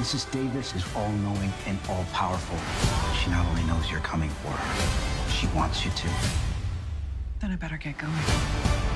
Mrs. Davis is all-knowing and all-powerful. She not only knows you're coming for her, she wants you to. Then I better get going.